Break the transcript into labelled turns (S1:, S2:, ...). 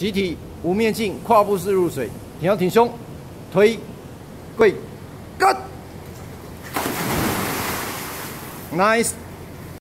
S1: 集体无面镜跨步式入水。挺腰挺胸推跪干 nice